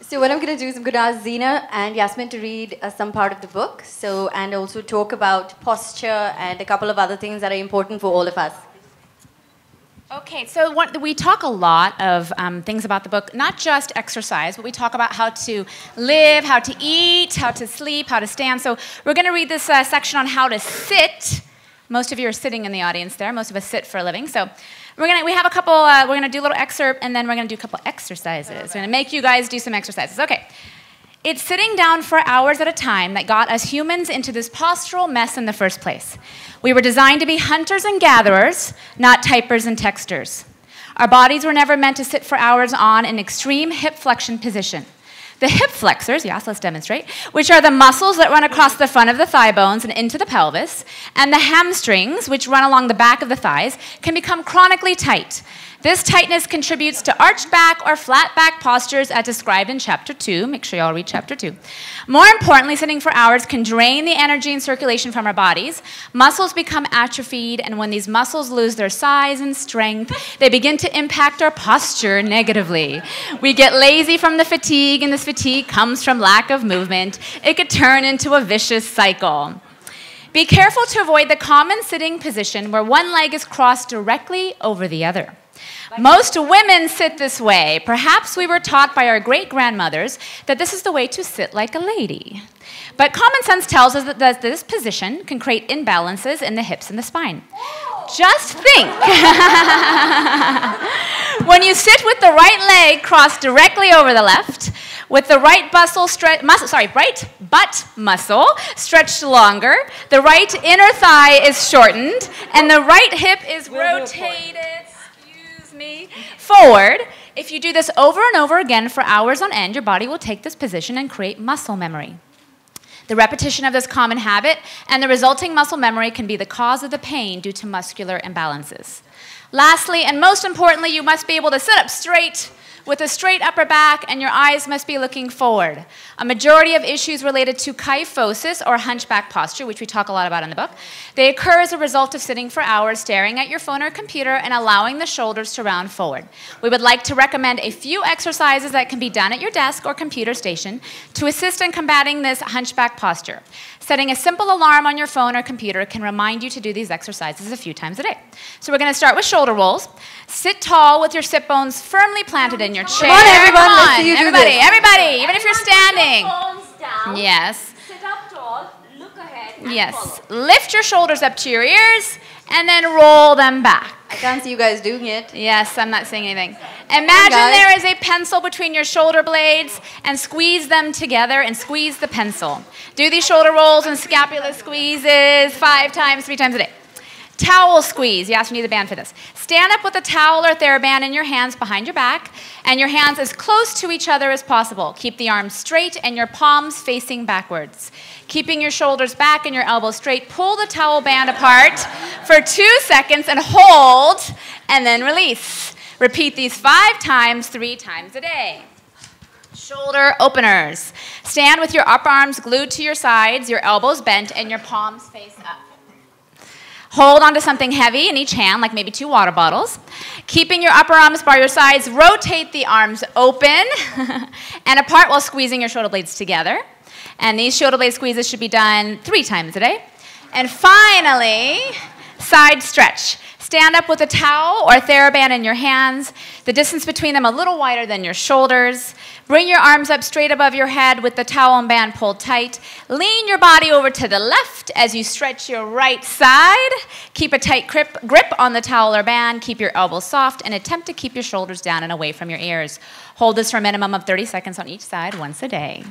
So what I'm going to do is I'm going to ask Zeena and Yasmin to read uh, some part of the book. So and also talk about posture and a couple of other things that are important for all of us. Okay, so we talk a lot of um, things about the book, not just exercise, but we talk about how to live, how to eat, how to sleep, how to stand. So we're going to read this uh, section on how to sit. Most of you are sitting in the audience there. Most of us sit for a living. So we're gonna we have a couple. Uh, we're gonna do a little excerpt, and then we're gonna do a couple exercises. We're gonna make you guys do some exercises. Okay. It's sitting down for hours at a time that got us humans into this postural mess in the first place. We were designed to be hunters and gatherers, not typers and texters. Our bodies were never meant to sit for hours on an extreme hip flexion position. The hip flexors, yes, let's demonstrate, which are the muscles that run across the front of the thigh bones and into the pelvis, and the hamstrings, which run along the back of the thighs, can become chronically tight. This tightness contributes to arched back or flat back postures as described in chapter 2. Make sure you all read chapter 2. More importantly, sitting for hours can drain the energy and circulation from our bodies. Muscles become atrophied, and when these muscles lose their size and strength, they begin to impact our posture negatively. We get lazy from the fatigue, and this fatigue comes from lack of movement. It could turn into a vicious cycle. Be careful to avoid the common sitting position where one leg is crossed directly over the other. Most women sit this way. Perhaps we were taught by our great grandmothers that this is the way to sit like a lady. But common sense tells us that this position can create imbalances in the hips and the spine. Just think. when you sit with the right leg crossed directly over the left, with the right muscle, stre- muscle sorry, right butt muscle stretched longer, the right inner thigh is shortened, and the right hip is rotated me forward. If you do this over and over again for hours on end, your body will take this position and create muscle memory. The repetition of this common habit and the resulting muscle memory can be the cause of the pain due to muscular imbalances. Lastly, and most importantly, you must be able to sit up straight with a straight upper back and your eyes must be looking forward. A majority of issues related to kyphosis or hunchback posture, which we talk a lot about in the book, they occur as a result of sitting for hours staring at your phone or computer and allowing the shoulders to round forward. We would like to recommend a few exercises that can be done at your desk or computer station to assist in combating this hunchback posture. Setting a simple alarm on your phone or computer can remind you to do these exercises a few times a day. So we're going to start with shoulder rolls. Sit tall with your sit bones firmly planted in your chair. Come on, everyone. Come on, Let's see you everybody, do this. everybody, even if you're standing. Yes. Sit up tall. Look ahead. Yes. follow. Lift your shoulders up to your ears and then roll them back. I can't see you guys doing it. Yes, I'm not saying anything. Imagine guys. there is a pencil between your shoulder blades and squeeze them together and squeeze the pencil. Do these shoulder rolls and scapula squeezes five times, three times a day. Towel squeeze. Yes, you need a band for this. Stand up with a towel or TheraBand in your hands behind your back and your hands as close to each other as possible. Keep the arms straight and your palms facing backwards. Keeping your shoulders back and your elbows straight, pull the towel band apart for two seconds and hold, and then release. Repeat these five times, three times a day. Shoulder openers. Stand with your upper arms glued to your sides, your elbows bent, and your palms face up. Hold onto something heavy in each hand, like maybe two water bottles. Keeping your upper arms by your sides, rotate the arms open and apart while squeezing your shoulder blades together. And these shoulder blade squeezes should be done three times a day. And finally, side stretch. Stand up with a towel or TheraBand in your hands, the distance between them a little wider than your shoulders. Bring your arms up straight above your head with the towel and band pulled tight. Lean your body over to the left as you stretch your right side. Keep a tight grip, grip on the towel or band. Keep your elbows soft and attempt to keep your shoulders down and away from your ears. Hold this for a minimum of 30 seconds on each side once a day.